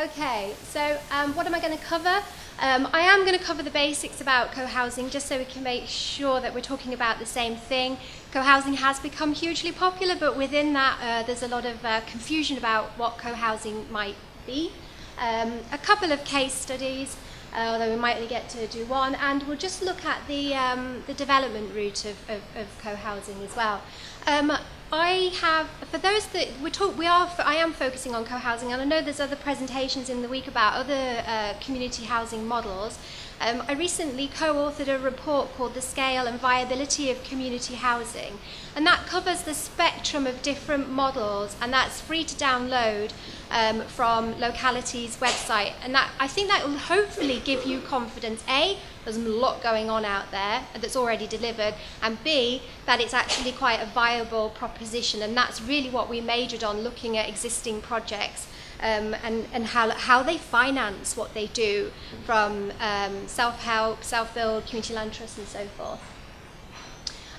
Okay, so um, what am I going to cover? Um, I am going to cover the basics about co-housing just so we can make sure that we're talking about the same thing. Co-housing has become hugely popular, but within that uh, there's a lot of uh, confusion about what co-housing might be. Um, a couple of case studies, uh, although we might only get to do one, and we'll just look at the, um, the development route of, of, of co-housing as well. Um, I have, for those that we talk, we are, I am focusing on co-housing, and I know there's other presentations in the week about other uh, community housing models. Um, I recently co-authored a report called The Scale and Viability of Community Housing, and that covers the spectrum of different models, and that's free to download um, from Locality's website. And that I think that will hopefully give you confidence, A, there's a lot going on out there that's already delivered, and B, that it's actually quite a viable proposition, and that's really what we majored on, looking at existing projects um, and, and how, how they finance what they do from um, self-help, self-build, community land trust, and so forth.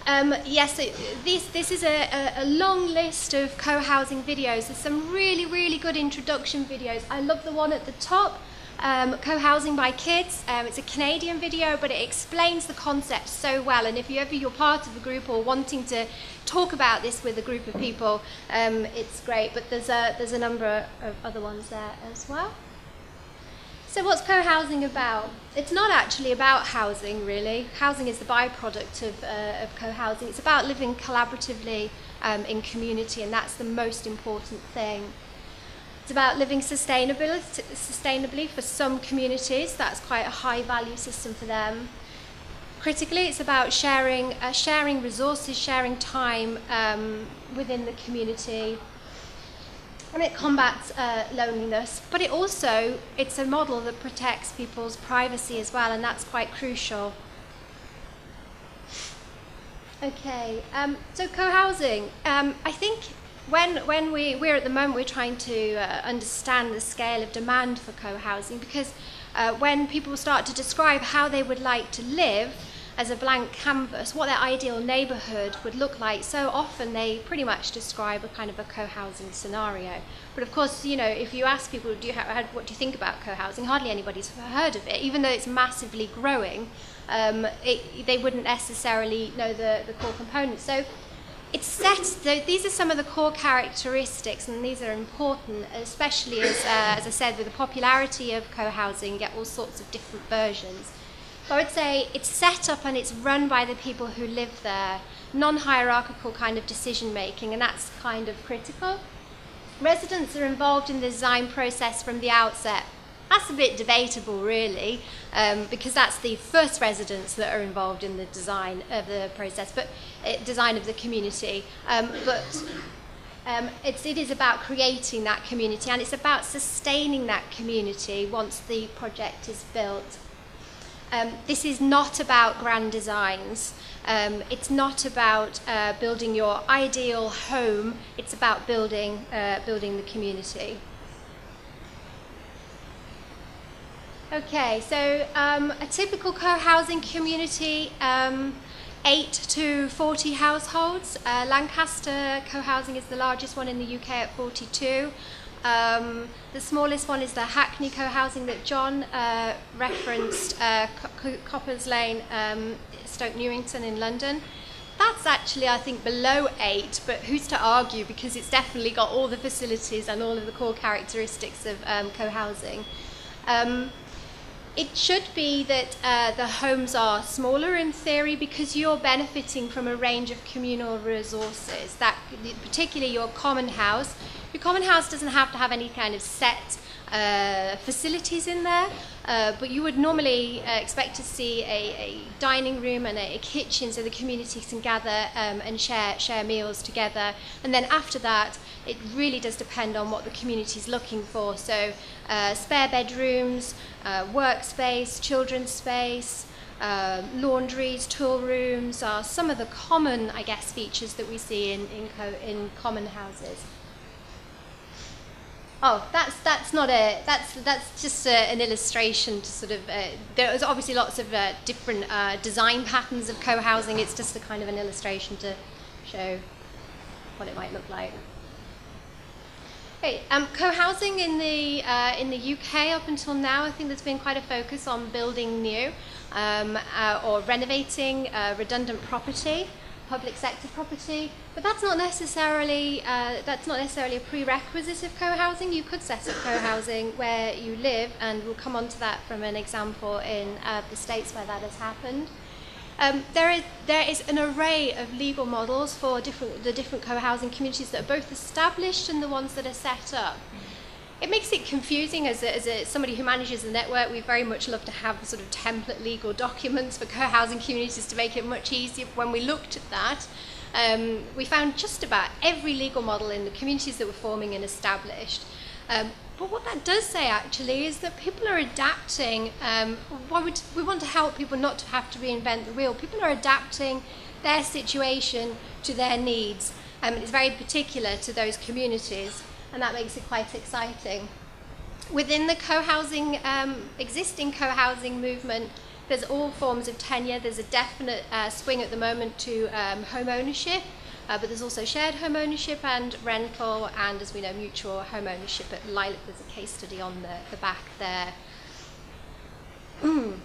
Um, yes, so this, this is a, a long list of co-housing videos. There's some really, really good introduction videos. I love the one at the top, um, co-housing by kids. Um, it's a Canadian video, but it explains the concept so well. And if you ever you're part of a group or wanting to talk about this with a group of people, um, it's great. But there's a there's a number of other ones there as well. So what's co-housing about? It's not actually about housing, really. Housing is the byproduct of, uh, of co-housing. It's about living collaboratively um, in community, and that's the most important thing. It's about living sustainably, sustainably for some communities. That's quite a high value system for them. Critically, it's about sharing, uh, sharing resources, sharing time um, within the community, and it combats uh, loneliness but it also it's a model that protects people's privacy as well and that's quite crucial okay um, so co-housing um, I think when, when we, we're at the moment we're trying to uh, understand the scale of demand for co-housing because uh, when people start to describe how they would like to live as a blank canvas what their ideal neighbourhood would look like. So often they pretty much describe a kind of a co-housing scenario. But of course, you know, if you ask people, do you have, what do you think about co-housing? Hardly anybody's heard of it, even though it's massively growing. Um, it, they wouldn't necessarily know the, the core components. So it's set, so these are some of the core characteristics, and these are important, especially as, uh, as I said, with the popularity of co-housing, you get all sorts of different versions. But I would say it's set up and it's run by the people who live there, non-hierarchical kind of decision making, and that's kind of critical. Residents are involved in the design process from the outset. That's a bit debatable, really, um, because that's the first residents that are involved in the design of the process, but uh, design of the community. Um, but um, it's, it is about creating that community, and it's about sustaining that community once the project is built. Um, this is not about grand designs. Um, it's not about uh, building your ideal home. It's about building, uh, building the community. Okay, so um, a typical co-housing community, um, 8 to 40 households. Uh, Lancaster co-housing is the largest one in the UK at 42. Um, the smallest one is the Hackney co-housing that John uh, referenced, uh, Coppers Lane, um, Stoke Newington in London. That's actually, I think, below eight, but who's to argue because it's definitely got all the facilities and all of the core characteristics of um, co-housing. It should be that uh, the homes are smaller in theory because you're benefiting from a range of communal resources, that particularly your common house, your common house doesn't have to have any kind of set uh, facilities in there, uh, but you would normally uh, expect to see a, a dining room and a, a, kitchen so the community can gather um, and share, share meals together. And then after that, it really does depend on what the community is looking for. So uh, spare bedrooms, uh, workspace, children's space, uh, laundries, tool rooms are some of the common, I guess, features that we see in, in, co in common houses. Oh, that's that's not a that's that's just a, an illustration to sort of uh, there's obviously lots of uh, different uh, design patterns of co-housing. It's just a kind of an illustration to show what it might look like. Okay, um, co-housing in the uh, in the UK up until now, I think there's been quite a focus on building new um, uh, or renovating uh, redundant property, public sector property. But that's not necessarily uh, that's not necessarily a prerequisite of co-housing. You could set up co-housing where you live, and we'll come on to that from an example in uh, the states where that has happened. Um, there, is, there is an array of legal models for different, the different co-housing communities that are both established and the ones that are set up. It makes it confusing as, a, as a, somebody who manages the network. We very much love to have sort of template legal documents for co-housing communities to make it much easier. When we looked at that, um, we found just about every legal model in the communities that were forming and established. Um, but what that does say actually is that people are adapting. Um, would, we want to help people not to have to reinvent the wheel. People are adapting their situation to their needs. Um, it's very particular to those communities, and that makes it quite exciting. Within the co-housing, um, existing co-housing movement, there's all forms of tenure. There's a definite uh, swing at the moment to um, home ownership. Uh, but there's also shared home ownership and rental, and as we know, mutual home ownership at LILAC. There's a case study on the, the back there. Mm.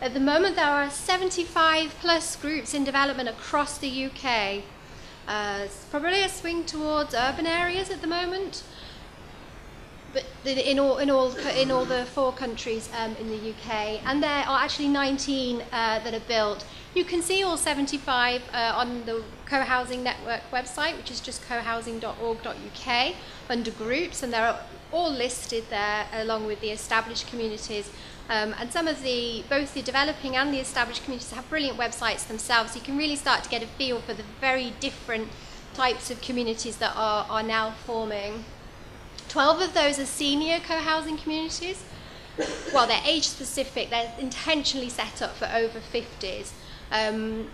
At the moment, there are 75 plus groups in development across the UK. Uh, it's probably a swing towards urban areas at the moment, but in all in all in all the four countries um, in the UK, and there are actually 19 uh, that are built you can see all 75 uh, on the Co-Housing Network website, which is just cohousing.org.uk, under groups, and they're all listed there along with the established communities. Um, and some of the, both the developing and the established communities have brilliant websites themselves. You can really start to get a feel for the very different types of communities that are, are now forming. 12 of those are senior co-housing communities. Well, they're age specific, they're intentionally set up for over 50s. Um,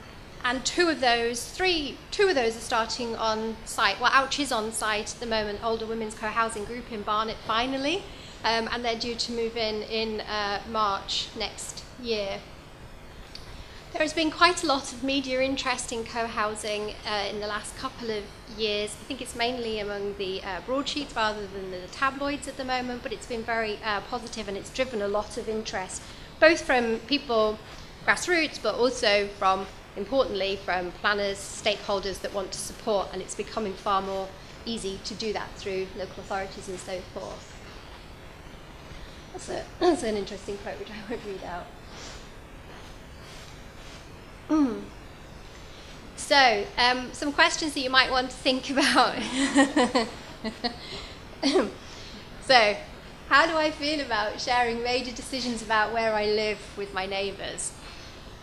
and two of those, three, two of those are starting on site. Well, OWCH is on site at the moment, Older Women's Co-Housing Group in Barnet finally, um, and they're due to move in in uh, March next year. There has been quite a lot of media interest in co-housing uh, in the last couple of years. I think it's mainly among the uh, broadsheets rather than the tabloids at the moment, but it's been very uh, positive and it's driven a lot of interest, both from people grassroots, but also from, importantly, from planners, stakeholders that want to support, and it's becoming far more easy to do that through local authorities and so forth. That's, a, that's an interesting quote which I won't read out. Mm. So, um, some questions that you might want to think about. so, how do I feel about sharing major decisions about where I live with my neighbours?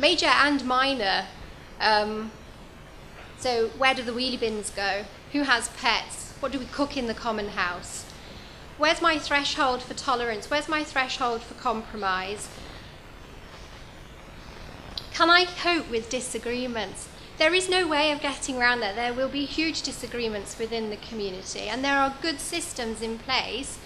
Major and minor. Um, so where do the wheelie bins go? Who has pets? What do we cook in the common house? Where's my threshold for tolerance? Where's my threshold for compromise? Can I cope with disagreements? There is no way of getting around that. There will be huge disagreements within the community, and there are good systems in place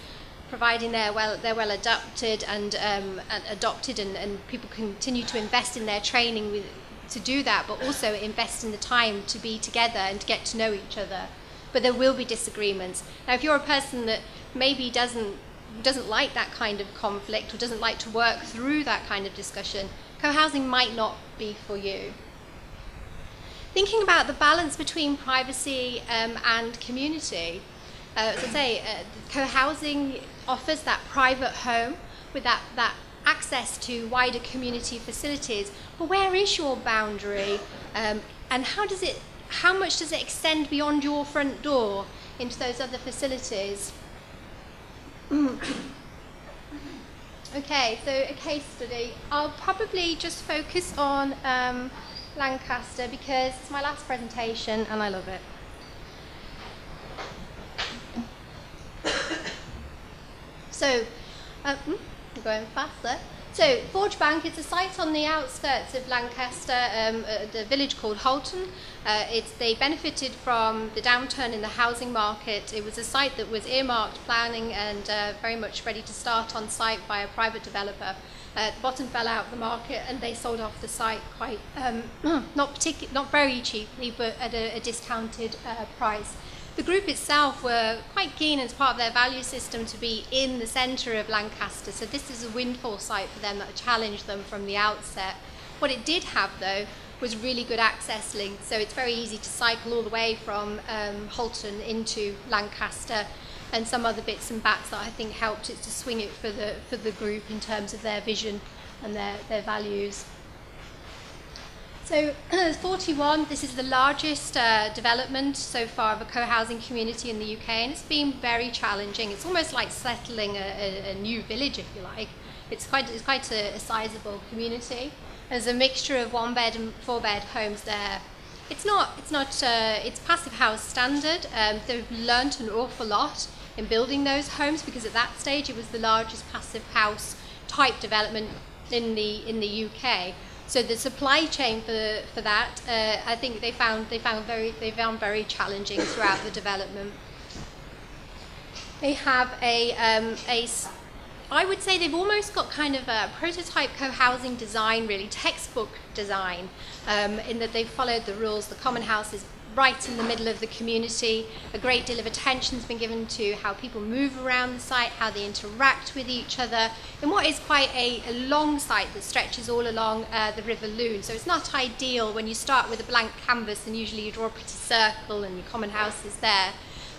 providing they're well they're well adapted and, um, and adopted and, and people continue to invest in their training with, to do that but also invest in the time to be together and to get to know each other. But there will be disagreements. Now if you're a person that maybe doesn't doesn't like that kind of conflict or doesn't like to work through that kind of discussion co-housing might not be for you. Thinking about the balance between privacy um, and community uh, as I say, uh, co-housing offers that private home with that, that access to wider community facilities. But where is your boundary? Um, and how does it, how much does it extend beyond your front door into those other facilities? okay, so a case study. I'll probably just focus on um, Lancaster because it's my last presentation and I love it. So, uh, hmm, I'm going faster. So, Forge Bank is a site on the outskirts of Lancaster, um, the village called Halton. Uh, it's, they benefited from the downturn in the housing market. It was a site that was earmarked planning and uh, very much ready to start on site by a private developer. Uh, the bottom fell out of the market and they sold off the site quite, um, not, not very cheaply, but at a, a discounted uh, price. The group itself were quite keen as part of their value system to be in the centre of Lancaster. So this is a windfall site for them that challenged them from the outset. What it did have though was really good access links. So it's very easy to cycle all the way from um, Halton into Lancaster and some other bits and bats that I think helped it to swing it for the, for the group in terms of their vision and their, their values. So 41, this is the largest uh, development so far of a co-housing community in the UK and it's been very challenging. It's almost like settling a, a, a new village if you like. It's quite, it's quite a, a sizable community. There's a mixture of one bed and four bed homes there. It's not, it's not, uh, it's passive house standard. Um, they've learnt an awful lot in building those homes because at that stage it was the largest passive house type development in the, in the UK. So the supply chain for, for that, uh, I think they found, they, found very, they found very challenging throughout the development. They have a, um, a I would say they've almost got kind of a prototype co-housing design, really textbook design, um, in that they've followed the rules. The common house is right in the middle of the community. A great deal of attention has been given to how people move around the site, how they interact with each other, in what is quite a, a long site that stretches all along uh, the River Lune. So it's not ideal when you start with a blank canvas and usually you draw a pretty circle and your common house is there.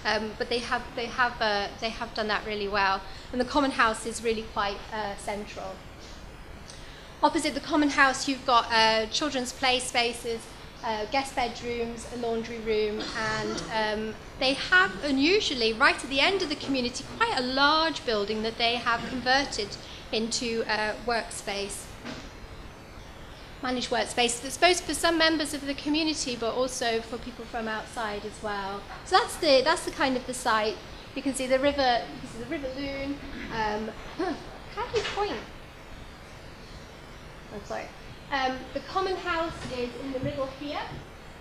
Um, but they have, they, have, uh, they have done that really well. And the common house is really quite uh, central. Opposite the common house, you've got uh, children's play spaces, uh, guest bedrooms, a laundry room, and um, they have unusually, right at the end of the community, quite a large building that they have converted into a workspace. Managed workspace that's both for some members of the community but also for people from outside as well. So that's the that's the kind of the site. You can see the river, can see the River Lune. Um, how do you point? I'm oh, sorry. Um, the common house is in the middle here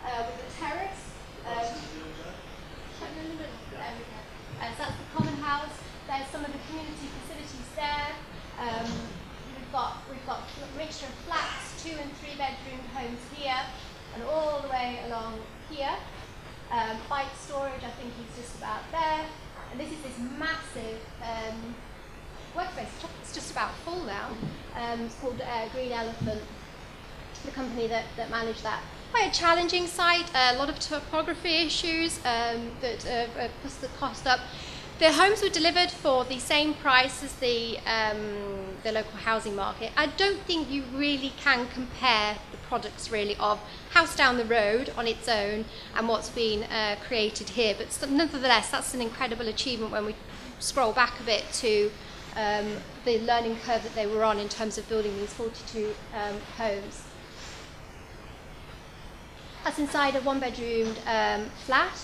uh, with the terrace. Um, uh, so that's the common house. There's some of the community facilities there. Um, we've got we've got a mixture of flats, two and three bedroom homes here, and all the way along here. Um, bike storage, I think, is just about there. And this is this massive um, workspace. It's just about full now. Um, it's called uh, Green Elephant the company that, that managed that. Quite a challenging site, a lot of topography issues um, that uh, pushed the cost up. The homes were delivered for the same price as the, um, the local housing market. I don't think you really can compare the products really of House Down the Road on its own and what's been uh, created here. But nonetheless, that's an incredible achievement when we scroll back a bit to um, the learning curve that they were on in terms of building these 42 um, homes. That's inside a one-bedroom um, flat.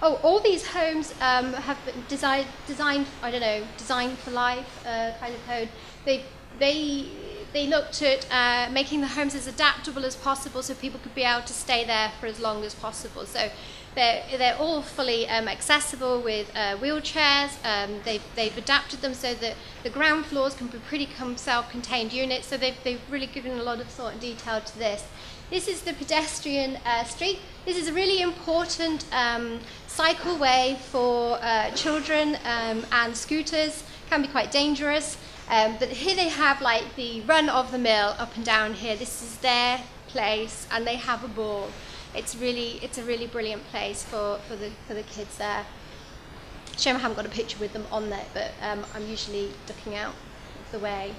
Oh, all these homes um, have been designed, designed, I don't know, designed for life uh, kind of code. They, they, they looked at uh, making the homes as adaptable as possible so people could be able to stay there for as long as possible. So they're, they're all fully um, accessible with uh, wheelchairs. Um, they've, they've adapted them so that the ground floors can be pretty self-contained units. So they've, they've really given a lot of thought and detail to this. This is the pedestrian uh, street. This is a really important um, cycleway for uh, children um, and scooters. Can be quite dangerous. Um, but here they have like the run of the mill up and down here. This is their place and they have a ball. It's really, it's a really brilliant place for, for, the, for the kids there. Shame I haven't got a picture with them on there, but um, I'm usually ducking out of the way.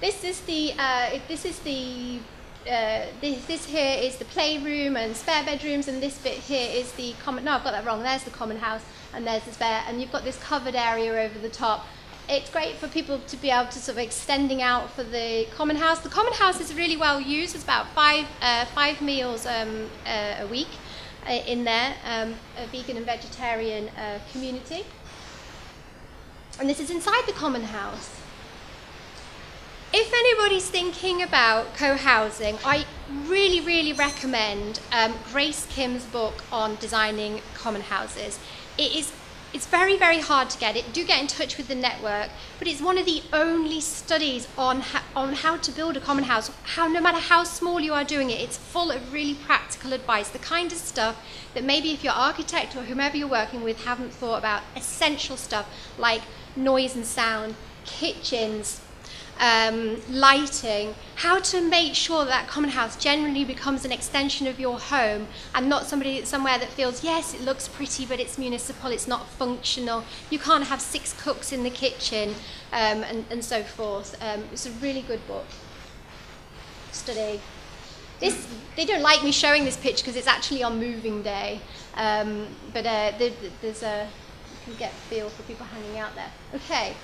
This is the uh, this is the uh, this, this here is the playroom and spare bedrooms, and this bit here is the common. No, I've got that wrong. There's the common house, and there's the spare, and you've got this covered area over the top. It's great for people to be able to sort of extending out for the common house. The common house is really well used. It's about five uh, five meals um, uh, a week uh, in there, um, a vegan and vegetarian uh, community. And this is inside the common house. If anybody's thinking about co-housing, I really, really recommend um, Grace Kim's book on designing common houses. It is it's very, very hard to get it. Do get in touch with the network, but it's one of the only studies on, on how to build a common house. How, no matter how small you are doing it, it's full of really practical advice, the kind of stuff that maybe if your architect or whomever you're working with haven't thought about, essential stuff like noise and sound, kitchens, um, lighting, how to make sure that common house generally becomes an extension of your home and not somebody somewhere that feels yes it looks pretty but it's municipal it's not functional. You can't have six cooks in the kitchen um, and, and so forth. Um, it's a really good book. Study. This they don't like me showing this picture because it's actually on moving day. Um, but uh, there's a you can get feel for people hanging out there. Okay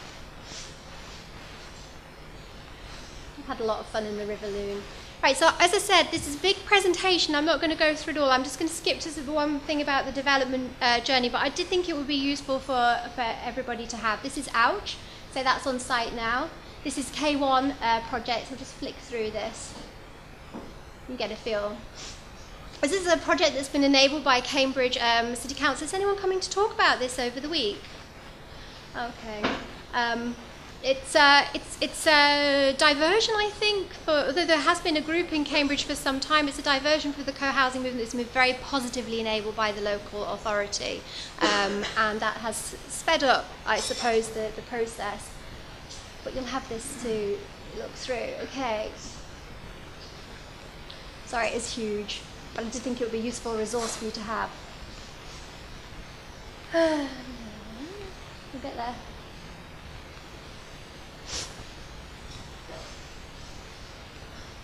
had a lot of fun in the River Lune. Right, so as I said, this is a big presentation. I'm not going to go through it all. I'm just going to skip to the one thing about the development uh, journey, but I did think it would be useful for, for everybody to have. This is OWCH, so that's on site now. This is K1 uh, project. I'll just flick through this. You get a feel. This is a project that's been enabled by Cambridge um, City Council. Is anyone coming to talk about this over the week? Okay. Um, it's, uh, it's, it's a diversion, I think, for, although there has been a group in Cambridge for some time, it's a diversion for the co-housing movement that's been very positively enabled by the local authority. Um, and that has sped up, I suppose, the, the process. But you'll have this to look through. Okay. Sorry, it's huge, but I did think it would be a useful resource for you to have. we'll get there.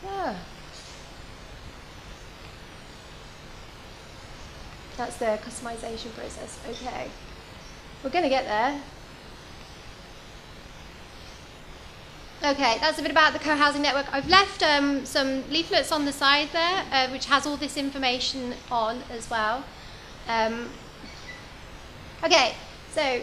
Yeah. That's the customization process. Okay. We're going to get there. Okay, that's a bit about the co-housing network. I've left um, some leaflets on the side there, uh, which has all this information on as well. Um, okay, so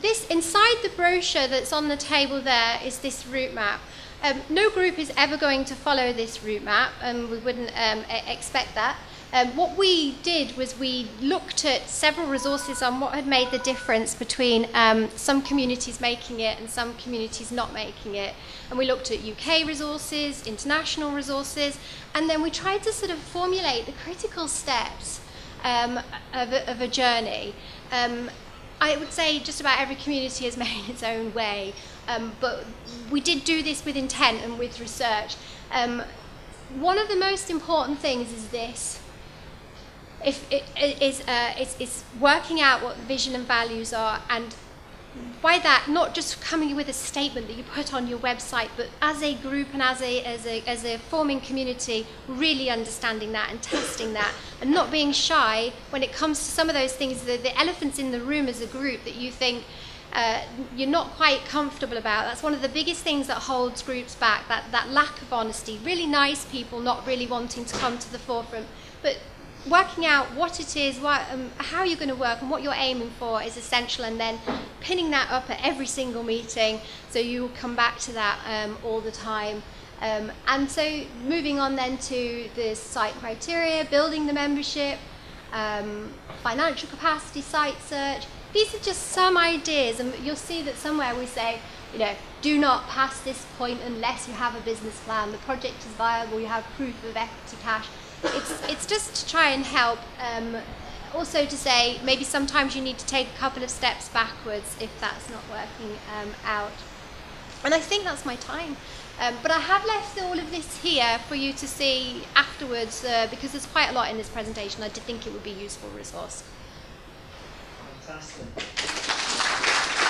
this inside the brochure that's on the table there is this route map. Um, no group is ever going to follow this route map, and we wouldn't um, expect that. Um, what we did was we looked at several resources on what had made the difference between um, some communities making it and some communities not making it. And we looked at UK resources, international resources, and then we tried to sort of formulate the critical steps um, of, a, of, a, journey. Um, I would say just about every community has made its own way, um, but we did do this with intent and with research. Um, one of the most important things is this. If it, it is, uh, it's, it's working out what vision and values are and by that, not just coming with a statement that you put on your website, but as a group and as a, as a, as a forming community, really understanding that and testing that, and not being shy when it comes to some of those things, the, the elephants in the room as a group that you think uh, you're not quite comfortable about. That's one of the biggest things that holds groups back, that, that lack of honesty. Really nice people not really wanting to come to the forefront. But working out what it is, what, um, how you're going to work, and what you're aiming for is essential, and then pinning that up at every single meeting so you come back to that um, all the time. Um, and so moving on then to the site criteria, building the membership, um, financial capacity, site search. These are just some ideas, and you'll see that somewhere we say, you know, do not pass this point unless you have a business plan. The project is viable, you have proof of equity cash it's, it's just to try and help. Um, also to say maybe sometimes you need to take a couple of steps backwards if that's not working um, out. And I think that's my time. Um, but I have left all of this here for you to see afterwards uh, because there's quite a lot in this presentation. I did think it would be a useful resource. satisfação.